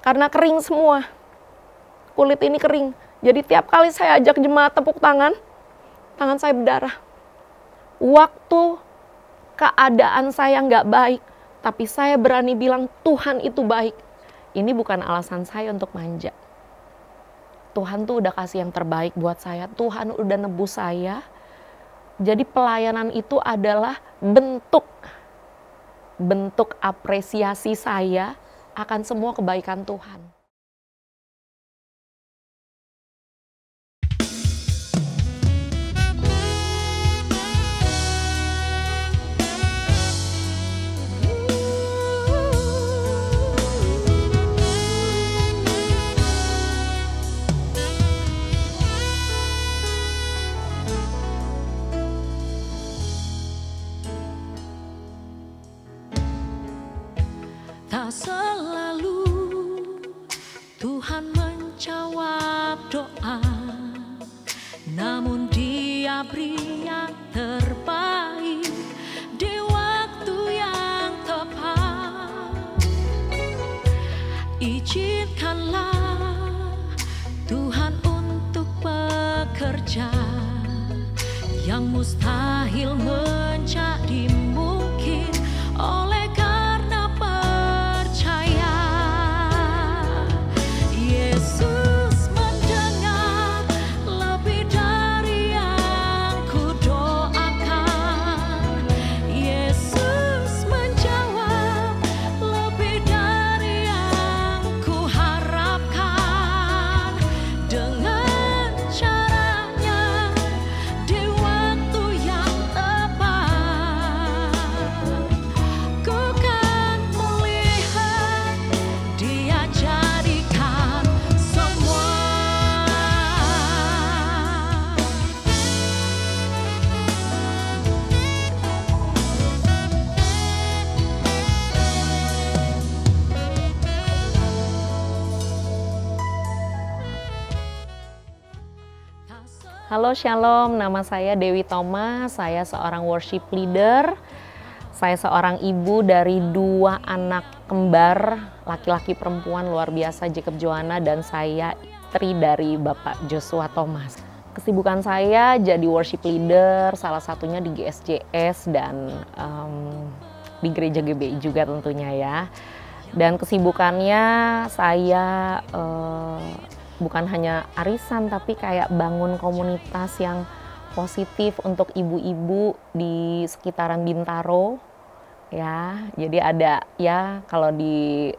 karena kering semua. Kulit ini kering. Jadi tiap kali saya ajak jemaat tepuk tangan, tangan saya berdarah. Waktu keadaan saya nggak baik, tapi saya berani bilang Tuhan itu baik. Ini bukan alasan saya untuk manja. Tuhan tuh udah kasih yang terbaik buat saya. Tuhan udah nebus saya. Jadi pelayanan itu adalah bentuk bentuk apresiasi saya akan semua kebaikan Tuhan. Selalu. Tuhan menjawab doa Namun dia beri yang terbaik Di waktu yang tepat. Izinkanlah Tuhan untuk bekerja Yang mustahil Halo Shalom, nama saya Dewi Thomas, saya seorang worship leader. Saya seorang ibu dari dua anak kembar, laki-laki perempuan luar biasa Jacob Joanna dan saya istri dari Bapak Joshua Thomas. Kesibukan saya jadi worship leader, salah satunya di GSJS dan em, di gereja GBI juga tentunya ya. Dan kesibukannya saya eh, bukan hanya arisan tapi kayak bangun komunitas yang positif untuk ibu-ibu di sekitaran Bintaro ya. Jadi ada ya kalau di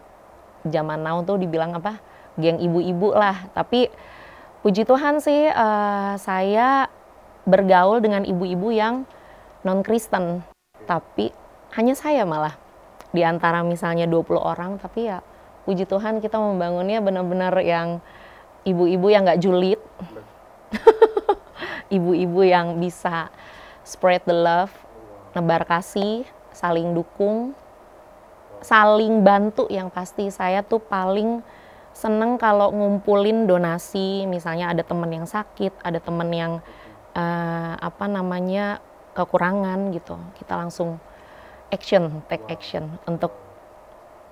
zaman now tuh dibilang apa? Geng ibu-ibu lah. Tapi puji Tuhan sih eh, saya bergaul dengan ibu-ibu yang non Kristen tapi hanya saya malah. Di antara misalnya 20 orang tapi ya puji Tuhan kita membangunnya benar-benar yang ibu-ibu yang nggak julid. Ibu-ibu yang bisa spread the love nebar kasih saling dukung saling bantu yang pasti. Saya tuh paling seneng kalau ngumpulin donasi. Misalnya ada temen yang sakit ada temen yang eh, apa namanya kekurangan gitu. Kita langsung action take action. Untuk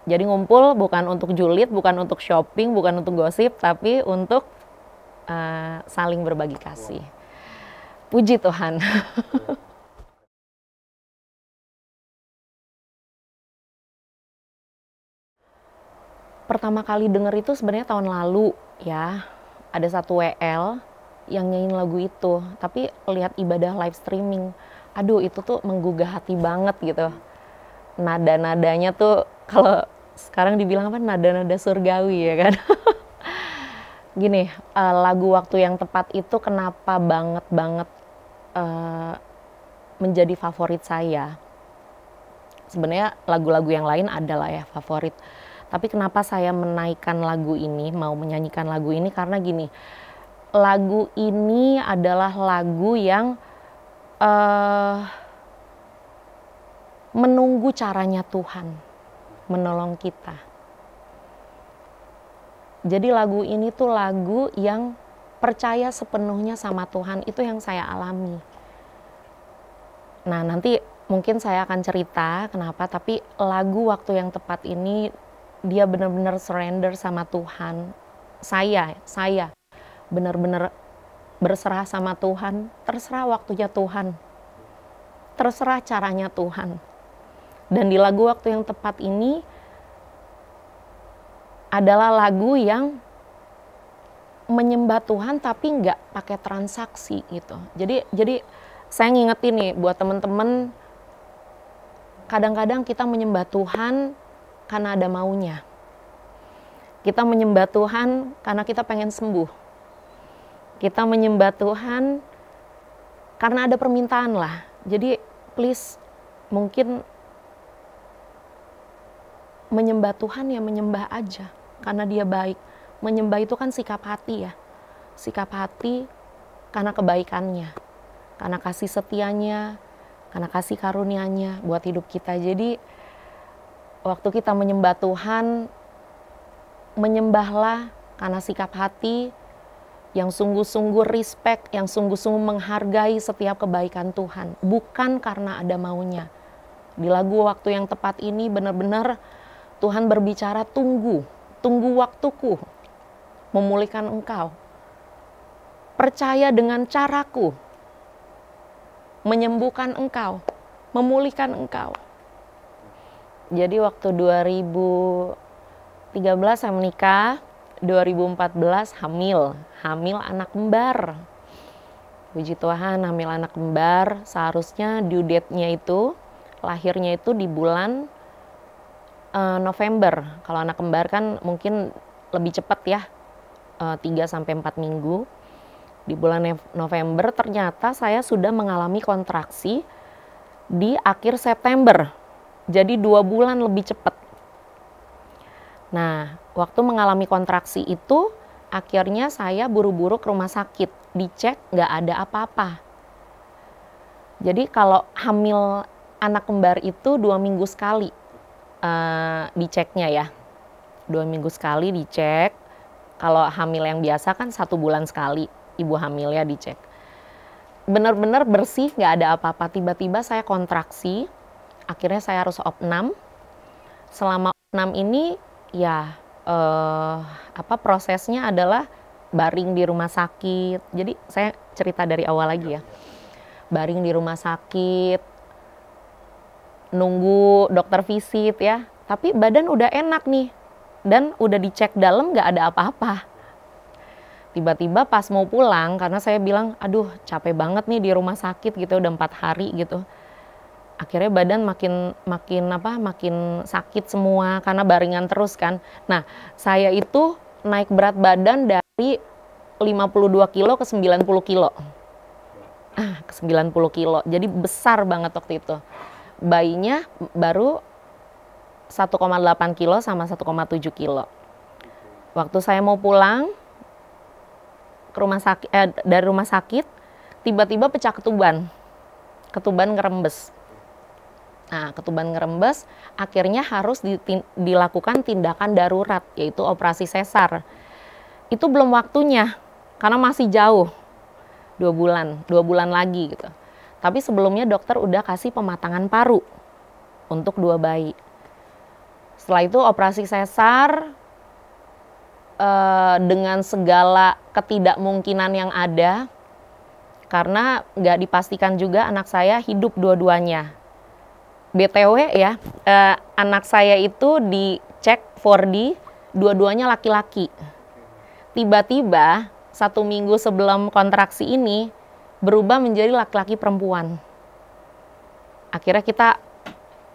jadi ngumpul bukan untuk julid bukan untuk shopping bukan untuk gosip tapi untuk eh, saling berbagi kasih. Puji Tuhan. Pertama kali denger itu sebenarnya tahun lalu ya. Ada satu WL yang nyanyiin lagu itu tapi lihat ibadah live streaming. Aduh itu tuh menggugah hati banget gitu nada-nadanya tuh kalau sekarang dibilang apa nada-nada surgawi ya kan? Gini eh, lagu waktu yang tepat itu kenapa banget banget eh, menjadi favorit saya? Sebenarnya lagu-lagu yang lain adalah ya favorit. Tapi kenapa saya menaikkan lagu ini, mau menyanyikan lagu ini? Karena gini, lagu ini adalah lagu yang eh menunggu caranya Tuhan menolong kita. Jadi lagu ini tuh lagu yang percaya sepenuhnya sama Tuhan itu yang saya alami. Nah nanti mungkin saya akan cerita kenapa, tapi lagu waktu yang tepat ini dia benar-benar surrender sama Tuhan. Saya, saya benar-benar berserah sama Tuhan, terserah waktunya Tuhan. Terserah caranya Tuhan. Dan di lagu waktu yang tepat ini adalah lagu yang menyembah Tuhan tapi nggak pakai transaksi gitu. Jadi jadi saya ngingetin nih buat temen-temen kadang-kadang kita menyembah Tuhan karena ada maunya. Kita menyembah Tuhan karena kita pengen sembuh. Kita menyembah Tuhan karena ada permintaan lah. Jadi please mungkin menyembah Tuhan ya menyembah aja karena dia baik. Menyembah itu kan sikap hati ya. Sikap hati karena kebaikannya. Karena kasih setianya, karena kasih karunia-Nya buat hidup kita. Jadi waktu kita menyembah Tuhan, menyembahlah karena sikap hati yang sungguh-sungguh respect, yang sungguh-sungguh menghargai setiap kebaikan Tuhan, bukan karena ada maunya. Di lagu waktu yang tepat ini benar-benar Tuhan berbicara tunggu, tunggu waktuku memulihkan engkau. Percaya dengan caraku menyembuhkan engkau, memulihkan engkau. Jadi waktu 2013 saya menikah, 2014 hamil, hamil anak kembar. Puji Tuhan hamil anak kembar, seharusnya due date-nya itu, lahirnya itu di bulan uh, November. Kalau anak kembar kan mungkin lebih cepat ya, uh, 3 sampai 4 minggu. Di bulan November ternyata saya sudah mengalami kontraksi di akhir September. Jadi dua bulan lebih cepat. Nah, waktu mengalami kontraksi itu, akhirnya saya buru-buru ke rumah sakit. Dicek nggak ada apa-apa. Jadi kalau hamil anak kembar itu dua minggu sekali uh, diceknya ya. Dua minggu sekali dicek. Kalau hamil yang biasa kan satu bulan sekali ibu hamil ya dicek. Benar-benar bersih, nggak ada apa-apa. Tiba-tiba saya kontraksi, akhirnya saya harus opnam. Selama opnam ini ya eh, apa prosesnya adalah baring di rumah sakit. Jadi saya cerita dari awal lagi ya. Baring di rumah sakit, nunggu dokter visit ya. Tapi badan udah enak nih. Dan udah dicek dalam nggak ada apa-apa. Tiba-tiba pas mau pulang karena saya bilang aduh capek banget nih di rumah sakit gitu udah empat hari gitu. Akhirnya badan makin makin apa makin sakit semua karena baringan terus kan. Nah saya itu naik berat badan dari 52 kilo ke 90 kilo. Ah ke 90 kilo. Jadi besar banget waktu itu bayinya baru 1,8 kilo sama 1,7 kilo. Waktu saya mau pulang ke rumah sakit eh, dari rumah sakit tiba-tiba pecah ketuban. Ketuban ngerembes. Nah ketuban ngerembes akhirnya harus dilakukan tindakan darurat yaitu operasi sesar. Itu belum waktunya karena masih jauh. Dua bulan dua bulan lagi gitu tapi sebelumnya dokter udah kasih pematangan paru untuk dua bayi setelah itu operasi sesar uh, dengan segala ketidakmungkinan yang ada karena nggak dipastikan juga anak saya hidup dua-duanya. BTW ya, uh, anak saya itu dicek 4D, dua-duanya laki-laki. Tiba-tiba satu minggu sebelum kontraksi ini berubah menjadi laki-laki perempuan. Akhirnya kita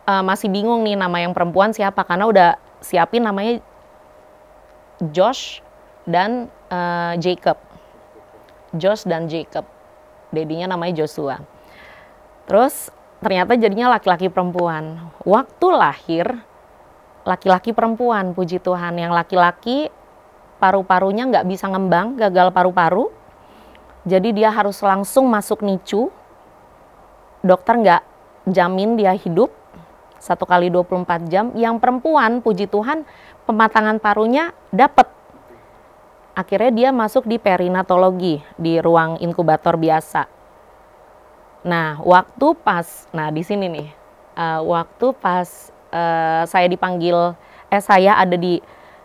uh, masih bingung nih nama yang perempuan siapa karena udah siapin namanya Josh dan uh, Jacob. Josh dan Jacob. Dedinya namanya Joshua. Terus ternyata jadinya laki-laki perempuan. Waktu lahir laki-laki perempuan, puji Tuhan. Yang laki-laki paru-parunya nggak bisa ngembang, gagal paru-paru. Jadi dia harus langsung masuk NICU. Dokter nggak jamin dia hidup satu kali 24 jam. Yang perempuan, puji Tuhan, pematangan parunya dapat. Akhirnya dia masuk di perinatologi, di ruang inkubator biasa. Nah, waktu pas, nah di sini nih, uh, waktu pas uh, saya dipanggil eh saya ada di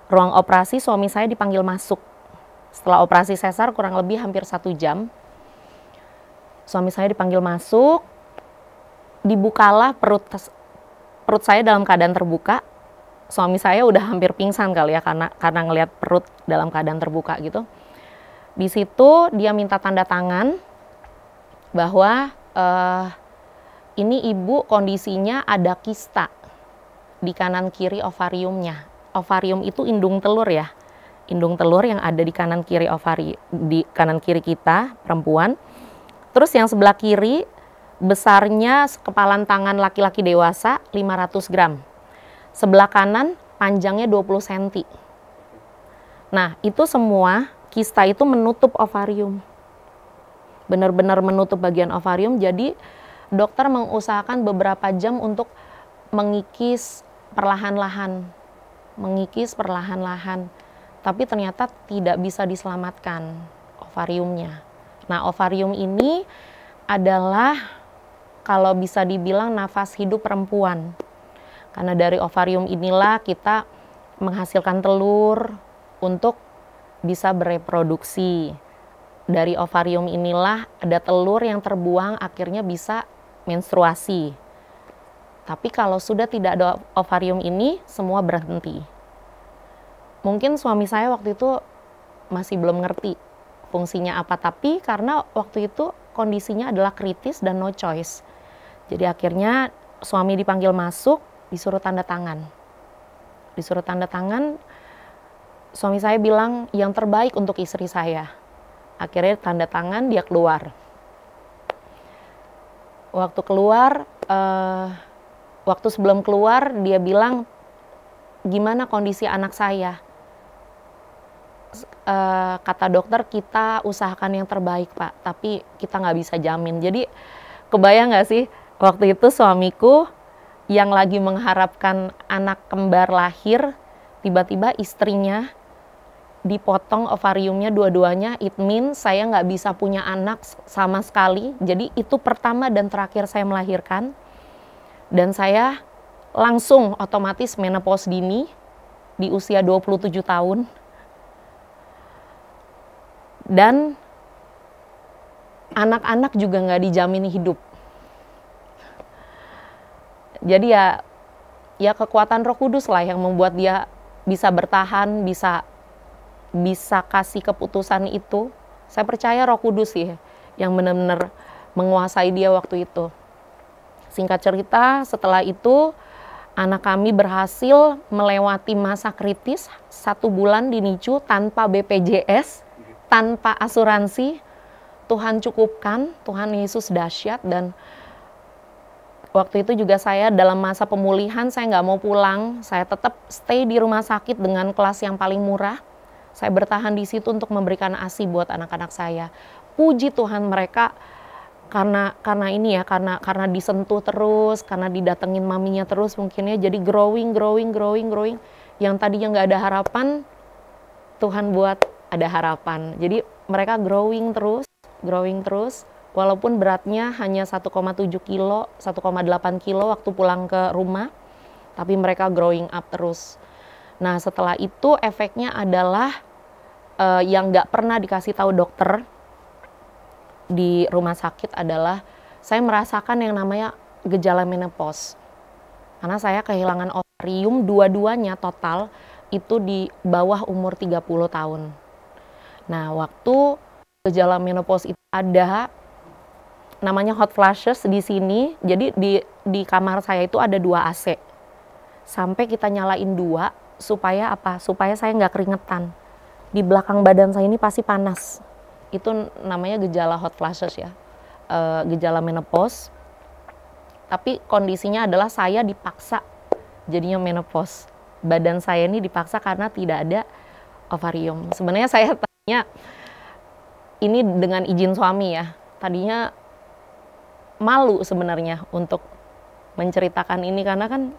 ruang operasi, suami saya dipanggil masuk. Setelah operasi sesar kurang lebih hampir satu jam, suami saya dipanggil masuk, dibukalah perut perut saya dalam keadaan terbuka. Suami saya udah hampir pingsan kali ya karena karena ngelihat perut dalam keadaan terbuka gitu. Di situ dia minta tanda tangan bahwa eh, ini ibu kondisinya ada kista di kanan kiri ovariumnya. Ovarium itu indung telur ya. Indung telur yang ada di kanan kiri ovari di kanan kiri kita perempuan. Terus yang sebelah kiri besarnya kepalan tangan laki-laki dewasa 500 gram. Sebelah kanan panjangnya 20 cm. Nah, itu semua kista itu menutup ovarium. Benar-benar menutup bagian ovarium. Jadi dokter mengusahakan beberapa jam untuk mengikis perlahan-lahan. Mengikis perlahan-lahan. Tapi ternyata tidak bisa diselamatkan ovariumnya. Nah, ovarium ini adalah kalau bisa dibilang nafas hidup perempuan. Karena dari ovarium inilah kita menghasilkan telur untuk bisa bereproduksi. Dari ovarium inilah ada telur yang terbuang akhirnya bisa menstruasi. Tapi kalau sudah tidak ada ovarium ini, semua berhenti. Mungkin suami saya waktu itu masih belum ngerti fungsinya apa, tapi karena waktu itu kondisinya adalah kritis dan no choice. Jadi akhirnya suami dipanggil masuk, disuruh tanda tangan. Disuruh tanda tangan, suami saya bilang yang terbaik untuk istri saya. Akhirnya tanda tangan, dia keluar. Waktu keluar, eh, waktu sebelum keluar dia bilang, gimana kondisi anak saya? Eh, kata dokter kita usahakan yang terbaik pak, tapi kita nggak bisa jamin. Jadi kebayang nggak sih waktu itu suamiku yang lagi mengharapkan anak kembar lahir, tiba-tiba istrinya dipotong ovariumnya dua-duanya, it means saya nggak bisa punya anak sama sekali. Jadi itu pertama dan terakhir saya melahirkan. Dan saya langsung otomatis menopause dini di usia 27 tahun. Dan anak-anak juga nggak dijamin hidup. Jadi ya ya kekuatan Roh Kudus lah yang membuat dia bisa bertahan, bisa bisa kasih keputusan itu. Saya percaya Roh Kudus sih yang benar-benar menguasai dia waktu itu. Singkat cerita, setelah itu anak kami berhasil melewati masa kritis satu bulan di NICU tanpa BPJS, tanpa asuransi. Tuhan cukupkan, Tuhan Yesus dahsyat dan waktu itu juga saya dalam masa pemulihan saya nggak mau pulang, saya tetap stay di rumah sakit dengan kelas yang paling murah. Saya bertahan di situ untuk memberikan ASI buat anak-anak saya. Puji Tuhan mereka karena karena ini ya karena karena disentuh terus, karena didatengin maminya terus mungkin ya jadi growing growing growing growing yang tadinya nggak ada harapan Tuhan buat ada harapan. Jadi mereka growing terus, growing terus walaupun beratnya hanya 1,7 kilo, 1,8 kilo waktu pulang ke rumah, tapi mereka growing up terus. Nah setelah itu efeknya adalah uh, yang nggak pernah dikasih tahu dokter di rumah sakit adalah saya merasakan yang namanya gejala menopause. Karena saya kehilangan ovarium dua-duanya total itu di bawah umur 30 tahun. Nah, waktu gejala menopause itu ada namanya hot flashes di sini. Jadi di di kamar saya itu ada dua AC. Sampai kita nyalain dua supaya apa? Supaya saya nggak keringetan. Di belakang badan saya ini pasti panas. Itu namanya gejala hot flashes ya. E, gejala menopause. Tapi kondisinya adalah saya dipaksa jadinya menopause. Badan saya ini dipaksa karena tidak ada ovarium. Sebenarnya saya tanya ini dengan izin suami ya. Tadinya malu sebenarnya untuk menceritakan ini karena kan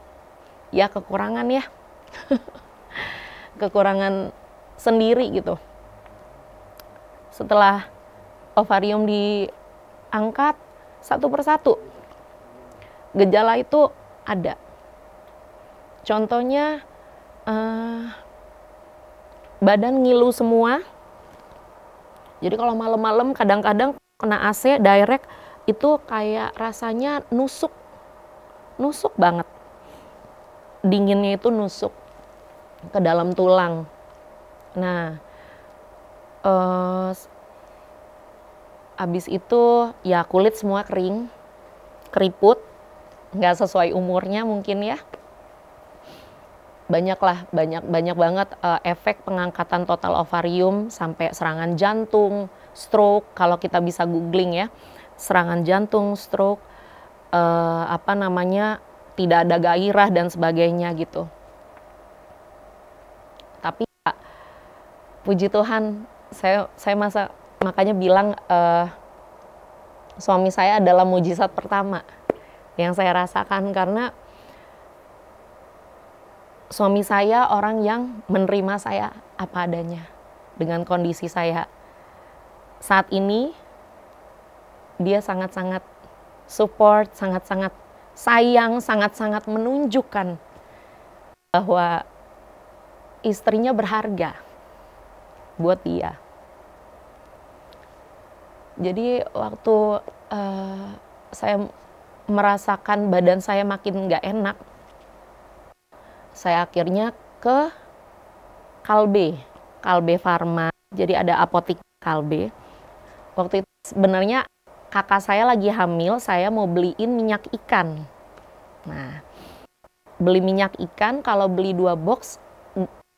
ya kekurangan ya. kekurangan sendiri gitu. Setelah ovarium diangkat satu persatu, gejala itu ada. Contohnya eh, badan ngilu semua. Jadi kalau malam-malam kadang-kadang kena AC direct itu kayak rasanya nusuk, nusuk banget. Dinginnya itu nusuk ke dalam tulang. Nah, eh, abis itu ya kulit semua kering, keriput, nggak sesuai umurnya mungkin ya banyak lah banyak banyak banget uh, efek pengangkatan total ovarium sampai serangan jantung stroke kalau kita bisa googling ya. Serangan jantung stroke uh, apa namanya tidak ada gairah dan sebagainya gitu. Tapi ya, puji Tuhan saya saya masa makanya bilang uh, suami saya adalah mujizat pertama yang saya rasakan karena suami saya orang yang menerima saya apa adanya dengan kondisi saya saat ini dia sangat-sangat support, sangat-sangat sayang, sangat-sangat menunjukkan bahwa istrinya berharga buat dia. Jadi waktu uh, saya merasakan badan saya makin nggak enak, saya akhirnya ke Kalbe, Kalbe Farma. Jadi ada apotik Kalbe. Waktu itu sebenarnya kakak saya lagi hamil, saya mau beliin minyak ikan. Nah, beli minyak ikan kalau beli dua box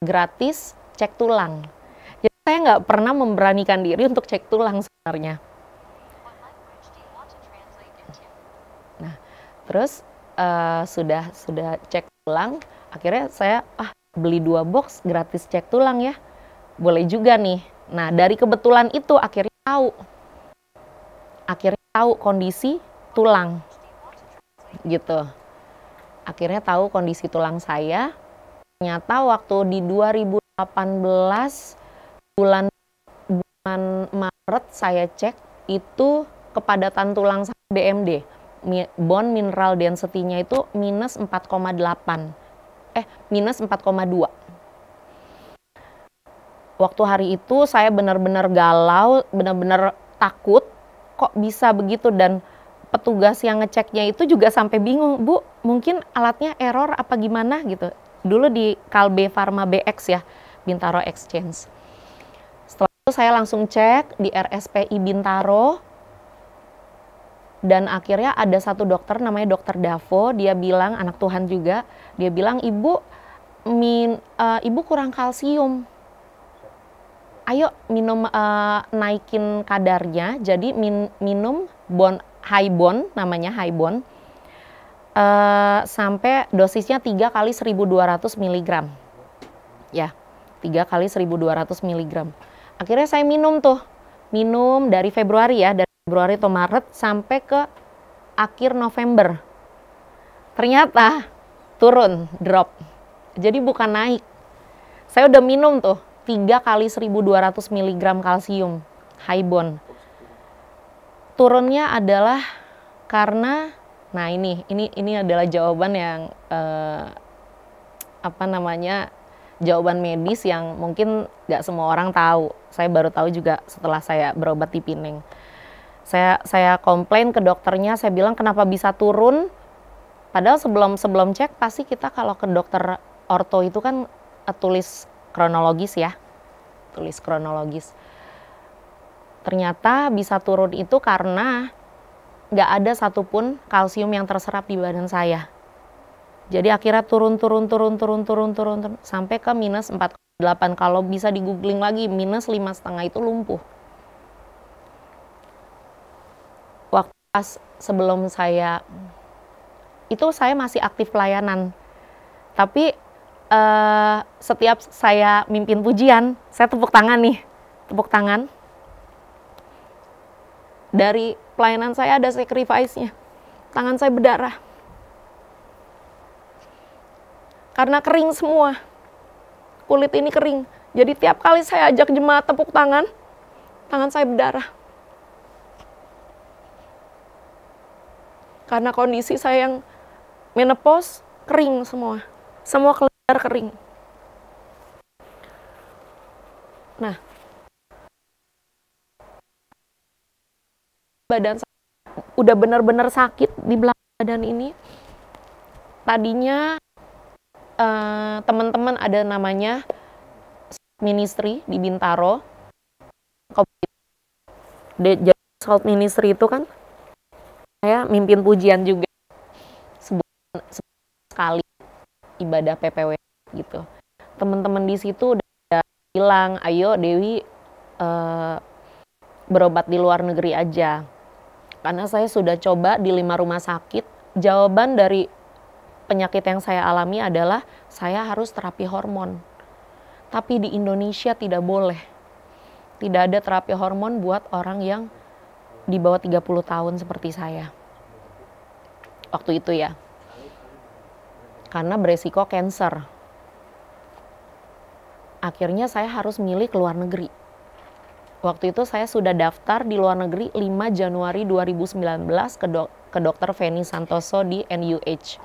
gratis cek tulang. Jadi saya nggak pernah memberanikan diri untuk cek tulang sebenarnya. Nah, terus uh, sudah sudah cek tulang, akhirnya saya ah beli dua box gratis cek tulang ya. Boleh juga nih. Nah dari kebetulan itu akhirnya tahu. Akhirnya tahu kondisi tulang. Gitu. Akhirnya tahu kondisi tulang saya. Ternyata waktu di 2018 bulan bulan Maret saya cek itu kepadatan tulang BMD bone mineral density-nya itu minus 4,8 eh minus 4,2. Waktu hari itu saya benar-benar galau, benar-benar takut kok bisa begitu dan petugas yang ngeceknya itu juga sampai bingung, Bu, mungkin alatnya error apa gimana gitu. Dulu di Kalbe Pharma BX ya, Bintaro Exchange. Setelah itu saya langsung cek di RSPI Bintaro, dan akhirnya ada satu dokter namanya dokter Davo. Dia bilang anak Tuhan juga dia bilang ibu min uh, ibu kurang kalsium. Ayo minum uh, naikin kadarnya. Jadi min, minum bon high bon namanya high bon uh, sampai dosisnya 3 kali 1200 mg ya 3 kali 1200 mg akhirnya saya minum tuh minum dari Februari ya dari Februari atau Maret sampai ke akhir November. Ternyata turun, drop. Jadi bukan naik. Saya udah minum tuh 3 kali 1200 mg kalsium, high bond. Turunnya adalah karena nah ini ini ini adalah jawaban yang eh, apa namanya jawaban medis yang mungkin nggak semua orang tahu. Saya baru tahu juga setelah saya berobat di Pineng saya saya komplain ke dokternya saya bilang kenapa bisa turun? Padahal sebelum sebelum cek pasti kita kalau ke dokter orto itu kan uh, tulis kronologis ya. Tulis kronologis. Ternyata bisa turun itu karena nggak ada satupun kalsium yang terserap di badan saya. Jadi akhirnya turun turun turun turun turun turun, turun sampai ke minus 4,8 kalau bisa di googling lagi minus lima setengah itu lumpuh pas sebelum saya itu saya masih aktif pelayanan. Tapi uh, setiap saya mimpin pujian saya tepuk tangan nih tepuk tangan. Dari pelayanan saya ada sacrifice-nya. Tangan saya berdarah. Karena kering semua. Kulit ini kering. Jadi tiap kali saya ajak jemaat tepuk tangan tangan saya berdarah karena kondisi saya yang menopause kering semua semua kelenjar kering Nah, badan saya udah benar-benar sakit di belakang badan ini. Tadinya eh, teman-teman ada namanya ministry di Bintaro. Jadi Salt Ministry itu kan saya mimpin pujian juga sebulan, sekali ibadah PPW gitu. Teman-teman di situ udah bilang, ayo Dewi eh, berobat di luar negeri aja. Karena saya sudah coba di lima rumah sakit, jawaban dari penyakit yang saya alami adalah saya harus terapi hormon. Tapi di Indonesia tidak boleh. Tidak ada terapi hormon buat orang yang di bawah 30 tahun seperti saya. Waktu itu ya. Karena beresiko cancer. Akhirnya saya harus milih ke luar negeri. Waktu itu saya sudah daftar di luar negeri 5 Januari 2019 ke, dok ke dokter Feni Santoso di NUH.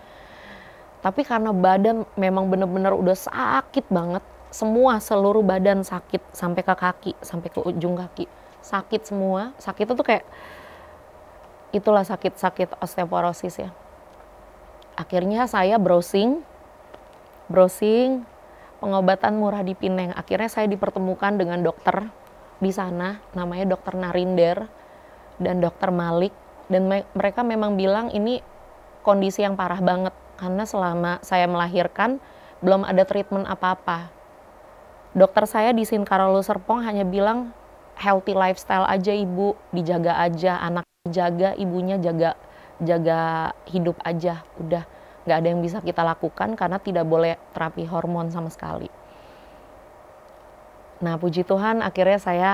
Tapi karena badan memang benar-benar udah sakit banget, semua seluruh badan sakit sampai ke kaki, sampai ke ujung kaki. Sakit semua, sakit itu kayak itulah sakit-sakit osteoporosis ya. Akhirnya saya browsing, browsing pengobatan murah di Pineng. Akhirnya saya dipertemukan dengan dokter di sana, namanya dokter Narinder dan dokter Malik. Dan me mereka memang bilang ini kondisi yang parah banget karena selama saya melahirkan belum ada treatment apa-apa. Dokter saya di Sinkarolo Serpong hanya bilang healthy lifestyle aja ibu, dijaga aja, anak jaga, ibunya jaga jaga hidup aja, udah nggak ada yang bisa kita lakukan karena tidak boleh terapi hormon sama sekali. Nah puji Tuhan akhirnya saya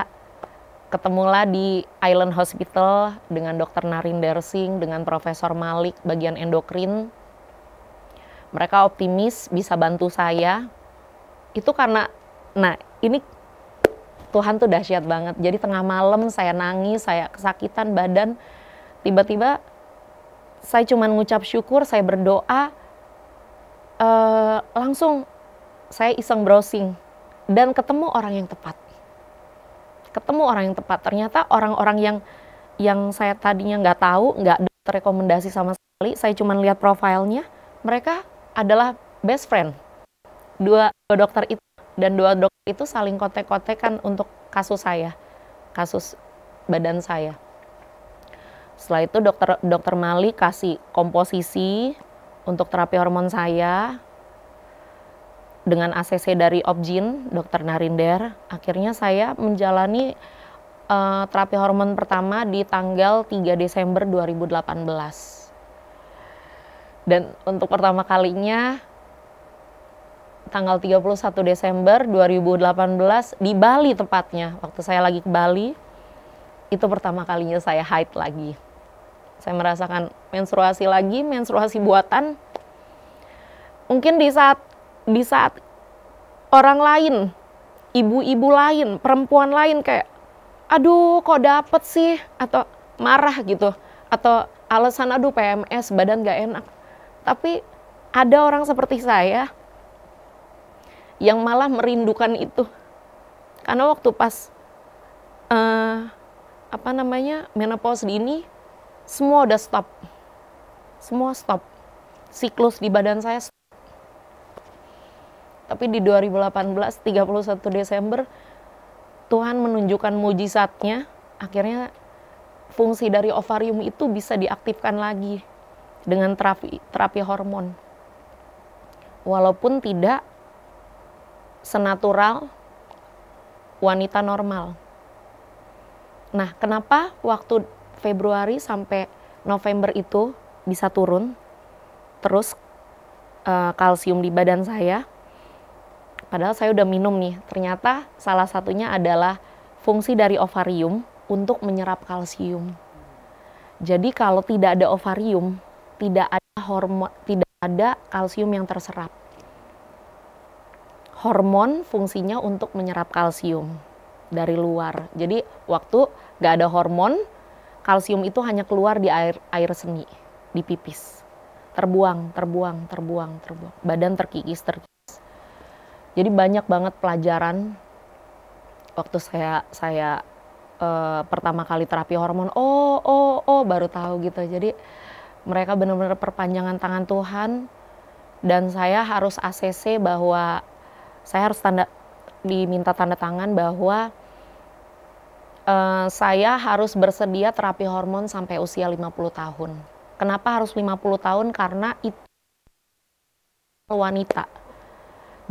ketemulah di Island Hospital dengan dokter Narinder Singh, dengan Profesor Malik bagian endokrin. Mereka optimis bisa bantu saya. Itu karena, nah ini Tuhan tuh dahsyat banget. Jadi tengah malam saya nangis, saya kesakitan badan. Tiba-tiba saya cuma ngucap syukur, saya berdoa, uh, langsung saya iseng browsing dan ketemu orang yang tepat. Ketemu orang yang tepat. Ternyata orang-orang yang yang saya tadinya nggak tahu, nggak ada rekomendasi sama sekali, saya cuma lihat profilnya, mereka adalah best friend. Dua, dua dokter itu dan dua dokter itu saling kontek-kontekan untuk kasus saya, kasus badan saya. Setelah itu dokter dokter Mali kasih komposisi untuk terapi hormon saya dengan ACC dari Opjin, dokter Narinder. Akhirnya saya menjalani uh, terapi hormon pertama di tanggal 3 Desember 2018. Dan untuk pertama kalinya tanggal 31 Desember 2018 di Bali tepatnya. Waktu saya lagi ke Bali, itu pertama kalinya saya haid lagi saya merasakan menstruasi lagi, menstruasi buatan. Mungkin di saat di saat orang lain, ibu-ibu lain, perempuan lain kayak aduh kok dapet sih atau marah gitu atau alasan aduh PMS badan gak enak. Tapi ada orang seperti saya yang malah merindukan itu. Karena waktu pas uh, apa namanya menopause ini semua udah stop. Semua stop. Siklus di badan saya stop. Tapi di 2018, 31 Desember, Tuhan menunjukkan mujizatnya. Akhirnya fungsi dari ovarium itu bisa diaktifkan lagi dengan terapi, terapi hormon. Walaupun tidak senatural wanita normal. Nah, kenapa waktu Februari sampai November itu bisa turun terus uh, kalsium di badan saya. Padahal saya udah minum nih. Ternyata salah satunya adalah fungsi dari ovarium untuk menyerap kalsium. Jadi kalau tidak ada ovarium, tidak ada hormon, tidak ada kalsium yang terserap. Hormon fungsinya untuk menyerap kalsium dari luar. Jadi waktu nggak ada hormon, kalsium itu hanya keluar di air air seni, di pipis. Terbuang, terbuang, terbuang, terbuang. Badan terkikis, terkikis. Jadi banyak banget pelajaran waktu saya saya eh, pertama kali terapi hormon oh oh oh baru tahu gitu jadi mereka benar-benar perpanjangan tangan Tuhan dan saya harus ACC bahwa saya harus tanda diminta tanda tangan bahwa eh, saya harus bersedia terapi hormon sampai usia 50 tahun. Kenapa harus 50 tahun? Karena itu wanita.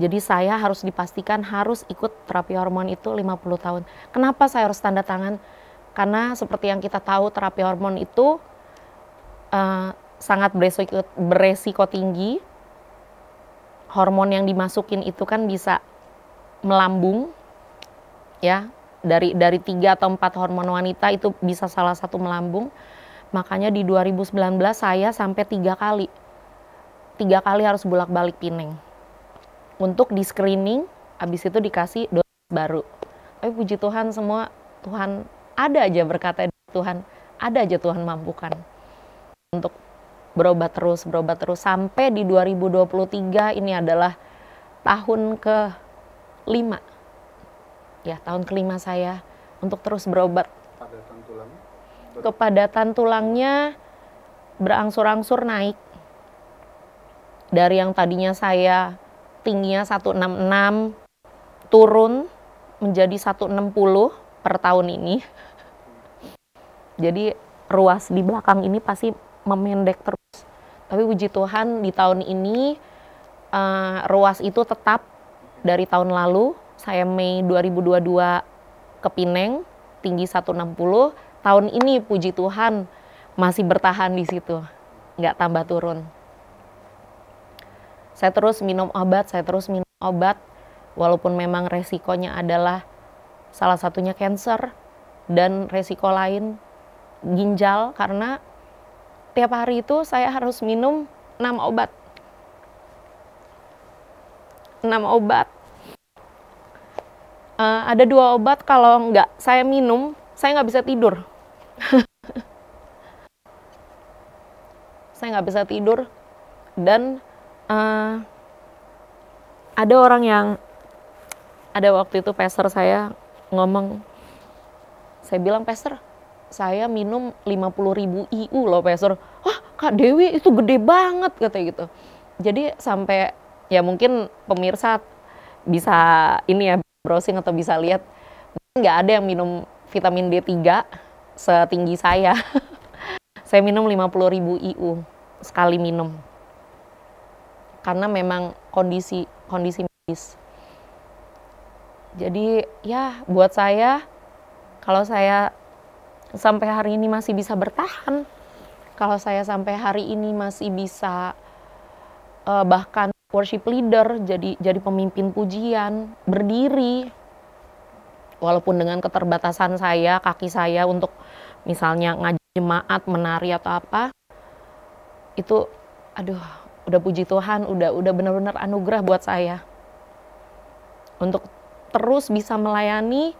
Jadi saya harus dipastikan harus ikut terapi hormon itu 50 tahun. Kenapa saya harus tanda tangan? Karena seperti yang kita tahu terapi hormon itu eh, sangat beresiko, beresiko tinggi. Hormon yang dimasukin itu kan bisa melambung, ya dari dari tiga atau empat hormon wanita itu bisa salah satu melambung. Makanya di 2019 saya sampai tiga kali, tiga kali harus bolak-balik Pineng untuk di screening, habis itu dikasih dosis baru. Tapi puji Tuhan semua Tuhan ada aja berkata Tuhan, ada aja Tuhan mampukan untuk berobat terus, berobat terus sampai di 2023 ini adalah tahun ke lima, ya tahun kelima saya untuk terus berobat. Padatan tulang. Kepadatan tulangnya berangsur-angsur naik dari yang tadinya saya tingginya 166 turun menjadi 160 per tahun ini. Jadi ruas di belakang ini pasti memendek terus. Tapi puji Tuhan di tahun ini eh, ruas itu tetap dari tahun lalu. Saya Mei 2022 ke Pineng tinggi 160. Tahun ini puji Tuhan masih bertahan di situ, nggak tambah turun. Saya terus minum obat, saya terus minum obat, walaupun memang resikonya adalah salah satunya cancer dan resiko lain ginjal karena tiap hari itu saya harus minum 6 obat. 6 obat. Eh, ada dua obat kalau nggak saya minum, saya nggak bisa tidur. saya nggak bisa tidur dan eh, ada orang yang ada waktu itu pester saya ngomong saya bilang pester saya minum 50 ribu IU loh pester wah kak Dewi itu gede banget kata gitu. Jadi sampai ya mungkin pemirsa bisa ini ya browsing atau bisa lihat nggak ada yang minum vitamin D3 setinggi saya. Saya minum 50 ribu IU sekali minum. Karena memang kondisi kondisi medis. Jadi ya buat saya kalau saya sampai hari ini masih bisa bertahan, kalau saya sampai hari ini masih bisa eh, bahkan worship leader, jadi jadi pemimpin pujian, berdiri walaupun dengan keterbatasan saya, kaki saya untuk misalnya ngaji jemaat, menari atau apa, itu aduh udah puji Tuhan, udah udah benar-benar anugerah buat saya. Untuk terus bisa melayani,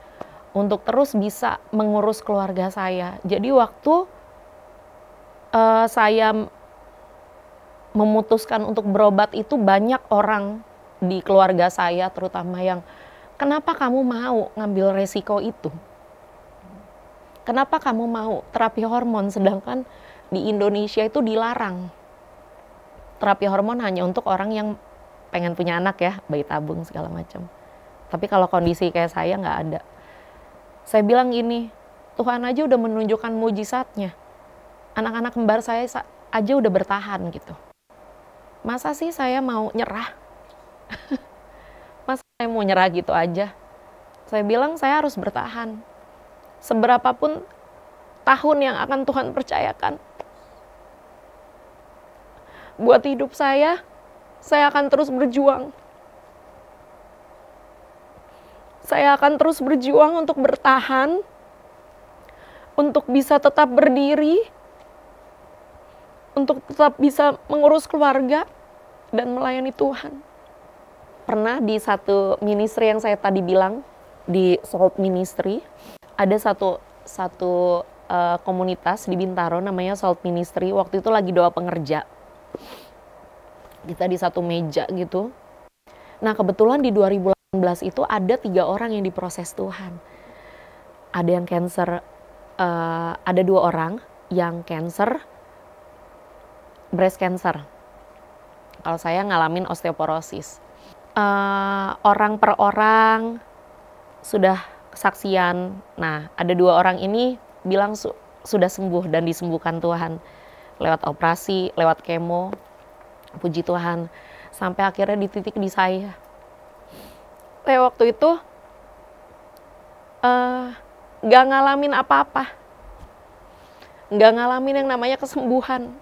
untuk terus bisa mengurus keluarga saya. Jadi waktu eh, saya memutuskan untuk berobat itu banyak orang di keluarga saya terutama yang kenapa kamu mau ngambil resiko itu? Kenapa kamu mau terapi hormon sedangkan di Indonesia itu dilarang? terapi hormon hanya untuk orang yang pengen punya anak ya, bayi tabung segala macam. Tapi kalau kondisi kayak saya nggak ada. Saya bilang gini, Tuhan aja udah menunjukkan mujizatnya. Anak-anak kembar saya aja udah bertahan gitu. Masa sih saya mau nyerah? Masa saya mau nyerah gitu aja? Saya bilang saya harus bertahan. Seberapapun tahun yang akan Tuhan percayakan, buat hidup saya, saya akan terus berjuang. Saya akan terus berjuang untuk bertahan, untuk bisa tetap berdiri, untuk tetap bisa mengurus keluarga dan melayani Tuhan. Pernah di satu ministry yang saya tadi bilang di Salt Ministry, ada satu satu uh, komunitas di Bintaro namanya Salt Ministry. Waktu itu lagi doa pengerja kita di satu meja gitu. Nah kebetulan di 2018 19 itu ada tiga orang yang diproses Tuhan. Ada yang cancer, eh, ada dua orang yang cancer, breast cancer. Kalau saya ngalamin osteoporosis. Eh, orang per orang sudah kesaksian. Nah, ada dua orang ini bilang su- sudah sembuh dan disembuhkan Tuhan lewat operasi, lewat kemo. Puji Tuhan. Sampai akhirnya di titik di saya. Kayak waktu itu eh nggak ngalamin apa-apa. Nggak ngalamin yang namanya kesembuhan.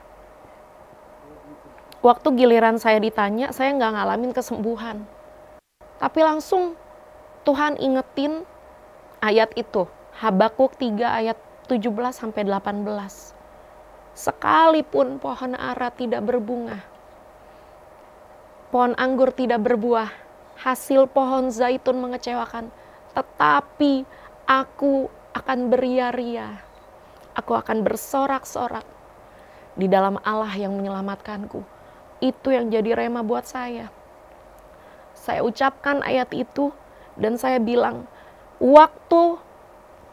Waktu giliran saya ditanya, saya nggak ngalamin kesembuhan. Tapi langsung Tuhan ingetin ayat itu. Habakuk 3 ayat 17 sampai 18. Sekalipun pohon ara tidak berbunga, pohon anggur tidak berbuah, hasil pohon zaitun mengecewakan, tetapi aku akan beria-ria. Aku akan bersorak-sorak di dalam Allah yang menyelamatkanku. Itu yang jadi rema buat saya. Saya ucapkan ayat itu dan saya bilang, waktu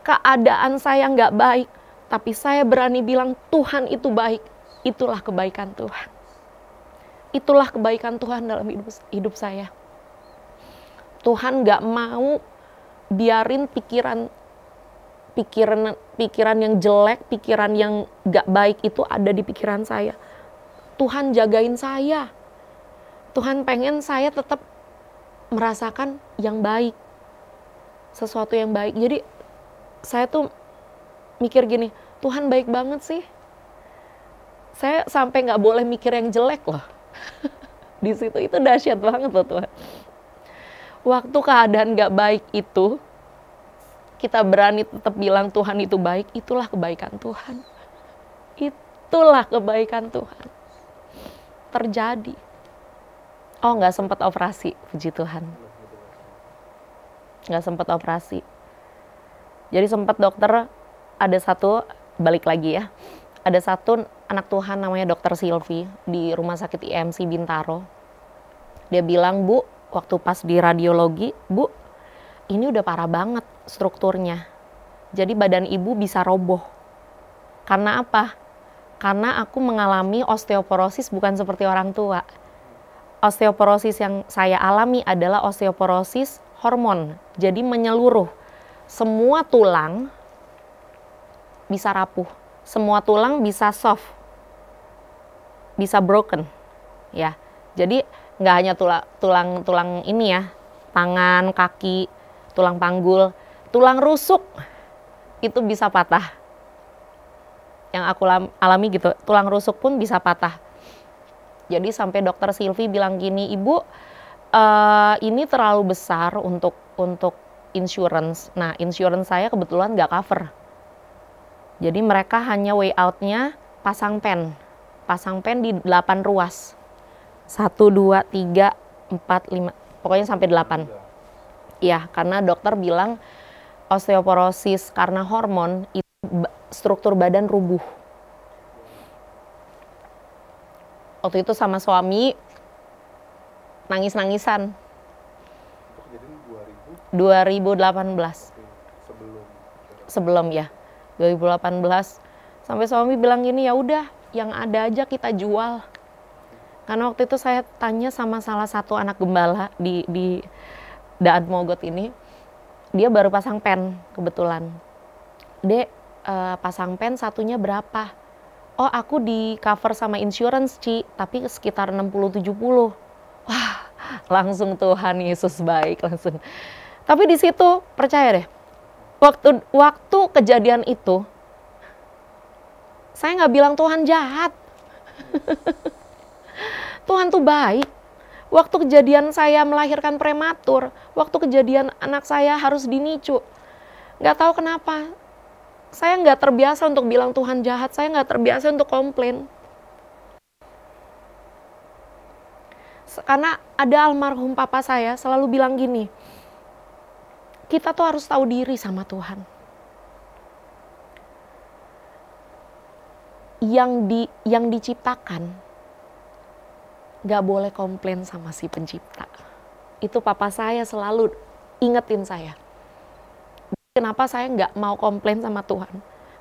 keadaan saya nggak baik, tapi saya berani bilang Tuhan itu baik. Itulah kebaikan Tuhan. Itulah kebaikan Tuhan dalam hidup, hidup saya. Tuhan nggak mau biarin pikiran pikiran pikiran yang jelek, pikiran yang nggak baik itu ada di pikiran saya. Tuhan jagain saya. Tuhan pengen saya tetap merasakan yang baik. Sesuatu yang baik. Jadi saya tuh mikir gini, Tuhan baik banget sih. Saya sampai nggak boleh mikir yang jelek loh. di situ itu dahsyat banget loh Tuhan. Waktu keadaan nggak baik itu, kita berani tetap bilang Tuhan itu baik, itulah kebaikan Tuhan. Itulah kebaikan Tuhan. Terjadi. Oh nggak sempat operasi, puji Tuhan. Nggak sempat operasi. Jadi sempat dokter ada satu balik lagi ya. Ada satu anak Tuhan namanya dokter Silvi di rumah sakit IMC Bintaro. Dia bilang, "Bu, waktu pas di radiologi, Bu, ini udah parah banget strukturnya. Jadi badan ibu bisa roboh. Karena apa? Karena aku mengalami osteoporosis bukan seperti orang tua. Osteoporosis yang saya alami adalah osteoporosis hormon. Jadi menyeluruh. Semua tulang bisa rapuh. Semua tulang bisa soft. Bisa broken. Ya. Jadi nggak hanya tulang tulang tulang ini ya, tangan, kaki, tulang panggul, tulang rusuk itu bisa patah. Yang aku lam- alami gitu, tulang rusuk pun bisa patah. Jadi sampai dokter Silvi bilang gini, ibu eh, ini terlalu besar untuk untuk insurance. Nah, insurance saya kebetulan nggak cover. Jadi mereka hanya way out-nya pasang pen. Pasang pen di 8 ruas. 1, 2, 3, 4, 5. Pokoknya sampai 8. Iya, karena dokter bilang osteoporosis karena hormon itu struktur badan rubuh. Waktu itu sama suami nangis-nangisan. Itu kejadian 2000 2018 sebelum sebelum ya. 2018 sampai suami bilang gini ya udah yang ada aja kita jual karena waktu itu saya tanya sama salah satu anak gembala di di Daan Mogot ini dia baru pasang pen kebetulan. Dek eh, pasang pen satunya berapa? Oh aku di cover sama insurance Ci tapi sekitar 60-70 wah langsung Tuhan Yesus baik langsung. Tapi di situ percaya deh waktu waktu kejadian itu saya nggak bilang Tuhan jahat Tuhan tuh baik. Waktu kejadian saya melahirkan prematur waktu kejadian anak saya harus dinicu nggak tahu kenapa. Saya nggak terbiasa untuk bilang Tuhan jahat saya nggak terbiasa untuk komplain. Karena ada almarhum papa saya selalu bilang gini kita tuh harus tahu diri sama Tuhan. Yang di yang diciptakan nggak boleh komplain sama si pencipta. itu papa saya selalu ingetin saya. Kenapa saya nggak mau komplain sama Tuhan?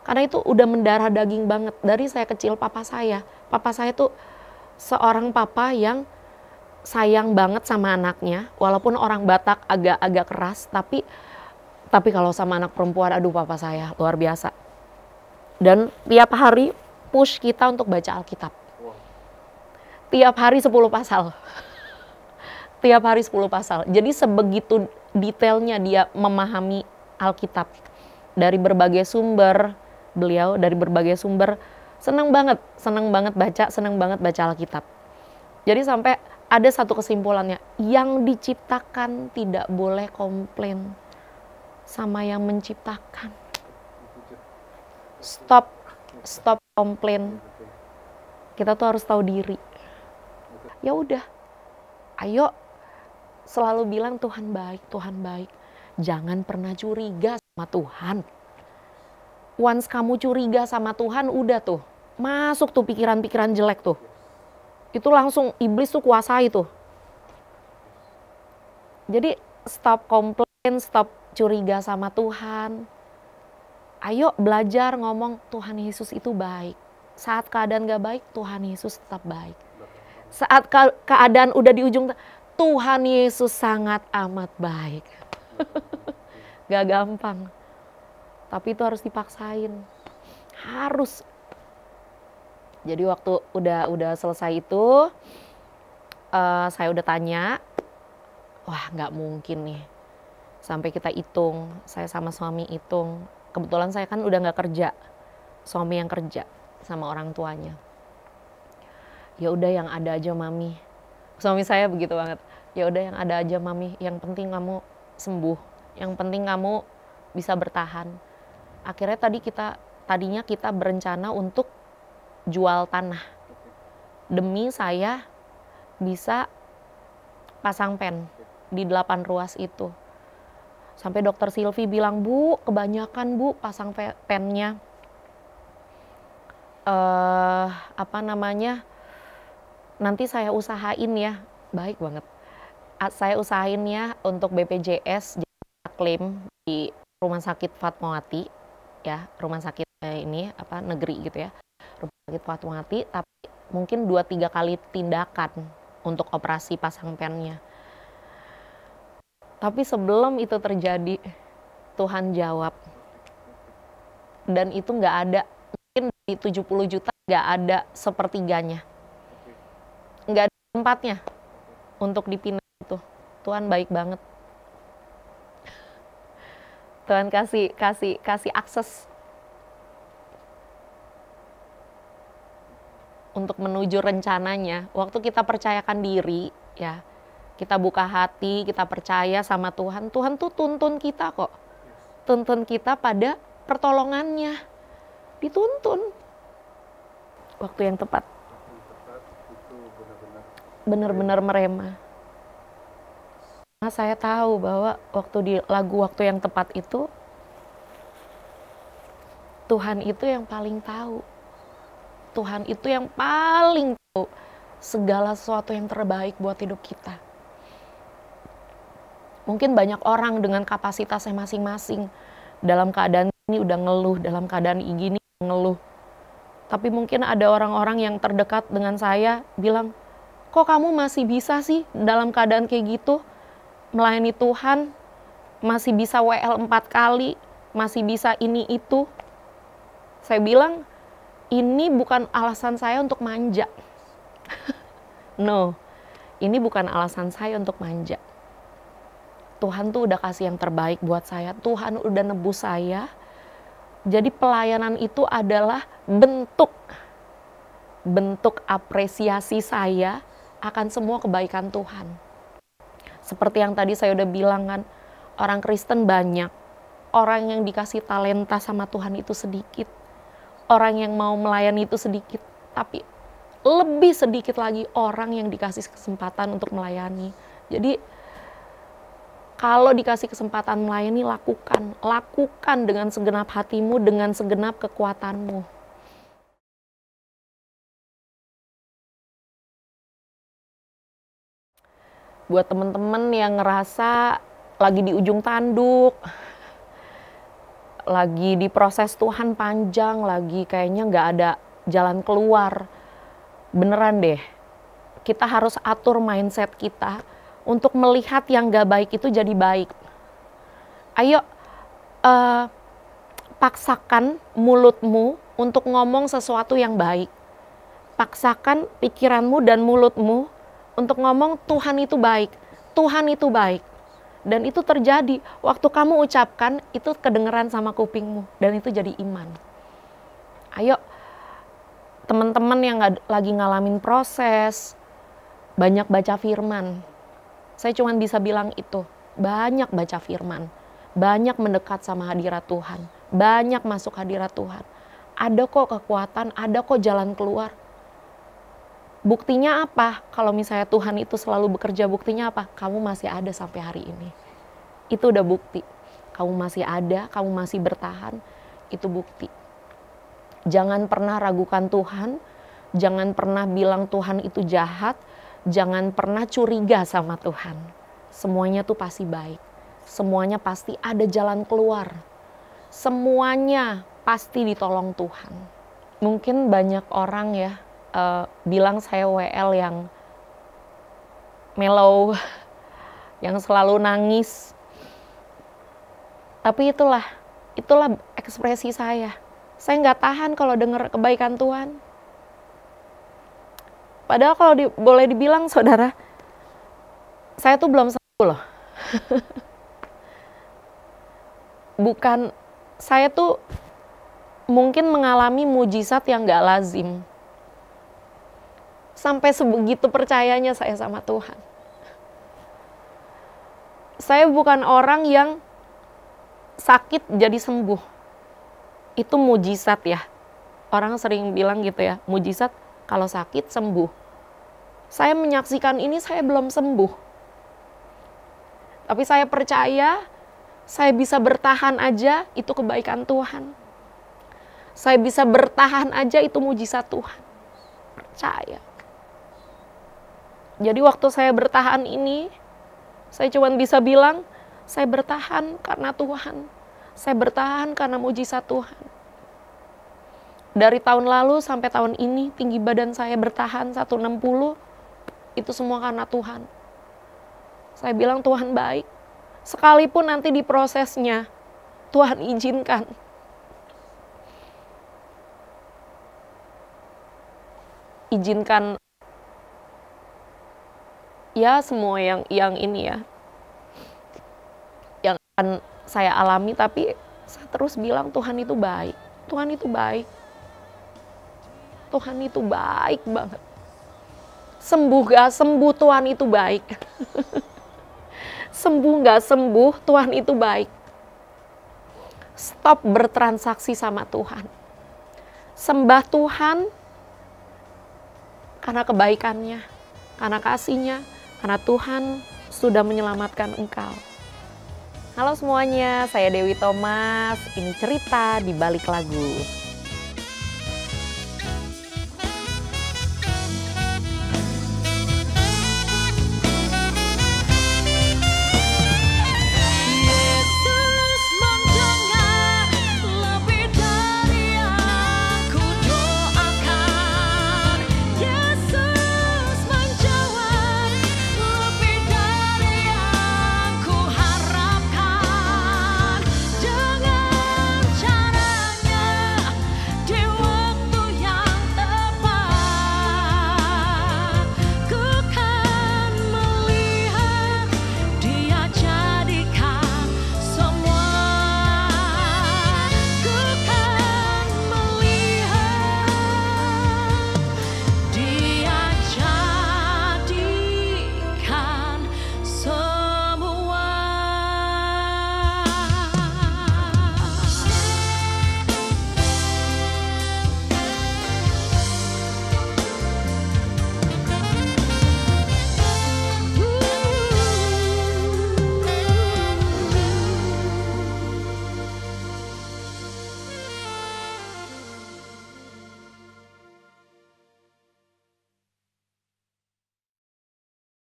Karena itu udah mendarah daging banget. Dari saya kecil papa saya, papa saya tuh seorang papa yang sayang banget sama anaknya. Walaupun orang Batak agak-agak keras, tapi tapi kalau sama anak perempuan, aduh papa saya luar biasa. Dan tiap hari push kita untuk baca Alkitab. Tiap hari 10 pasal. tiap hari 10 pasal. Jadi sebegitu detailnya dia memahami Alkitab. Dari berbagai sumber beliau dari berbagai sumber senang banget senang banget baca senang banget baca Alkitab. Jadi sampai ada satu kesimpulannya yang diciptakan tidak boleh komplain sama yang menciptakan. Stop stop komplain. Kita tuh harus tahu diri ya udah ayo selalu bilang Tuhan baik Tuhan baik jangan pernah curiga sama Tuhan. Once kamu curiga sama Tuhan, udah tuh. Masuk tuh pikiran-pikiran jelek tuh. Itu langsung iblis tuh kuasai tuh. Jadi stop komplain, stop curiga sama Tuhan. Ayo belajar ngomong Tuhan Yesus itu baik. Saat keadaan gak baik, Tuhan Yesus tetap baik. Saat ke keadaan udah di ujung, Tuhan Yesus sangat amat baik. Gak gampang. Tapi itu harus dipaksain. Harus. Jadi waktu udah udah selesai itu, uh, saya udah tanya, wah nggak mungkin nih. Sampai kita hitung, saya sama suami hitung. Kebetulan saya kan udah nggak kerja, suami yang kerja sama orang tuanya. Ya udah yang ada aja mami. Suami saya begitu banget. Ya udah yang ada aja mami. Yang penting kamu sembuh yang penting kamu bisa bertahan akhirnya tadi kita tadinya kita berencana untuk jual tanah demi saya bisa pasang pen di delapan ruas itu sampai dokter Silvi bilang bu kebanyakan bu pasang pennya uh, apa namanya nanti saya usahain ya. Baik banget. Saya usahain ya untuk BPJS klaim di rumah sakit Fatmawati ya. Rumah sakit eh, ini apa negeri gitu ya. Rumah sakit Fatmawati tapi mungkin dua tiga kali tindakan untuk operasi pasang pennya. Tapi sebelum itu terjadi Tuhan jawab. Dan itu nggak ada. Mungkin di 70 juta nggak ada sepertiganya nggak ada tempatnya untuk dipindah itu Tuhan baik banget Tuhan kasih kasih kasih akses untuk menuju rencananya. Waktu kita percayakan diri, ya, kita buka hati, kita percaya sama Tuhan. Tuhan tuh tuntun kita kok, tuntun kita pada pertolongannya, dituntun. Waktu yang tepat. Benar-benar merema. Karena saya tahu bahwa waktu di lagu waktu yang tepat itu Tuhan itu yang paling tahu. Tuhan itu yang paling tahu segala sesuatu yang terbaik buat hidup kita. Mungkin banyak orang dengan kapasitasnya masing-masing dalam keadaan ini udah ngeluh, dalam keadaan ini ngeluh. Tapi mungkin ada orang-orang yang terdekat dengan saya bilang, kok kamu masih bisa sih dalam keadaan kayak gitu? melayani Tuhan, masih bisa WL empat kali, masih bisa ini itu. Saya bilang, ini bukan alasan saya untuk manja. no, ini bukan alasan saya untuk manja. Tuhan tuh udah kasih yang terbaik buat saya. Tuhan udah nebus saya. Jadi pelayanan itu adalah bentuk bentuk apresiasi saya akan semua kebaikan Tuhan. Seperti yang tadi saya udah bilang kan, orang Kristen banyak. Orang yang dikasih talenta sama Tuhan itu sedikit. Orang yang mau melayani itu sedikit. Tapi lebih sedikit lagi orang yang dikasih kesempatan untuk melayani. Jadi kalau dikasih kesempatan melayani, lakukan. Lakukan dengan segenap hatimu, dengan segenap kekuatanmu. Buat temen-temen yang ngerasa lagi di ujung tanduk, lagi di proses Tuhan panjang, lagi kayaknya nggak ada jalan keluar. Beneran deh, kita harus atur mindset kita untuk melihat yang gak baik itu jadi baik. Ayo, eh, paksakan mulutmu untuk ngomong sesuatu yang baik. Paksakan pikiranmu dan mulutmu untuk ngomong Tuhan itu baik, Tuhan itu baik. Dan itu terjadi waktu kamu ucapkan itu kedengeran sama kupingmu dan itu jadi iman. Ayo teman-teman yang nggak- lagi ngalamin proses, banyak baca firman. Saya cuma bisa bilang itu, banyak baca firman, banyak mendekat sama hadirat Tuhan, banyak masuk hadirat Tuhan. Ada kok kekuatan, ada kok jalan keluar. Buktinya apa? Kalau misalnya Tuhan itu selalu bekerja, buktinya apa? Kamu masih ada sampai hari ini. Itu udah bukti. Kamu masih ada, kamu masih bertahan, itu bukti. Jangan pernah ragukan Tuhan, jangan pernah bilang Tuhan itu jahat, jangan pernah curiga sama Tuhan. Semuanya tuh pasti baik. Semuanya pasti ada jalan keluar. Semuanya pasti ditolong Tuhan. Mungkin banyak orang ya eh, bilang saya WL yang mellow, yang selalu nangis. Tapi itulah, itulah ekspresi saya. Saya nggak tahan kalau dengar kebaikan Tuhan. Padahal kalau di- boleh dibilang saudara, saya tuh belum sembuh loh. Bukan, saya tuh mungkin mengalami mujizat yang gak lazim. Sampai sebegitu percayanya saya sama Tuhan. Saya bukan orang yang sakit jadi sembuh. Itu mujizat ya. Orang sering bilang gitu ya, mujizat kalau sakit sembuh. Saya menyaksikan ini saya belum sembuh. Tapi saya percaya saya bisa bertahan aja itu kebaikan Tuhan. Saya bisa bertahan aja itu mujizat Tuhan. Percaya. Jadi waktu saya bertahan ini, saya cuma bisa bilang, saya bertahan karena Tuhan. Saya bertahan karena mujizat Tuhan. Dari tahun lalu sampai tahun ini, tinggi badan saya bertahan 160, itu semua karena Tuhan. Saya bilang Tuhan baik. Sekalipun nanti di prosesnya, Tuhan izinkan. Izinkan ya semua yang yang ini ya. Yang akan saya alami tapi saya terus bilang Tuhan itu baik. Tuhan itu baik. Tuhan itu baik banget. Sembuh gak sembuh Tuhan itu baik. Sembuh gak sembuh Tuhan itu baik. Stop bertransaksi sama Tuhan. Sembah Tuhan karena kebaikannya karena kasihnya karena Tuhan sudah menyelamatkan engkau. Halo semuanya, saya Dewi Thomas. Ini cerita di balik lagu.